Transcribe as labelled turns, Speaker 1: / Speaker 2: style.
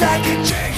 Speaker 1: like a jack.